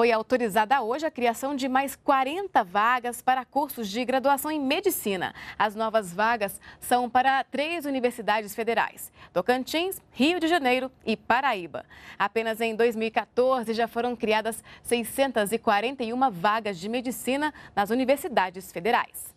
Foi autorizada hoje a criação de mais 40 vagas para cursos de graduação em medicina. As novas vagas são para três universidades federais: Tocantins, Rio de Janeiro e Paraíba. Apenas em 2014 já foram criadas 641 vagas de medicina nas universidades federais.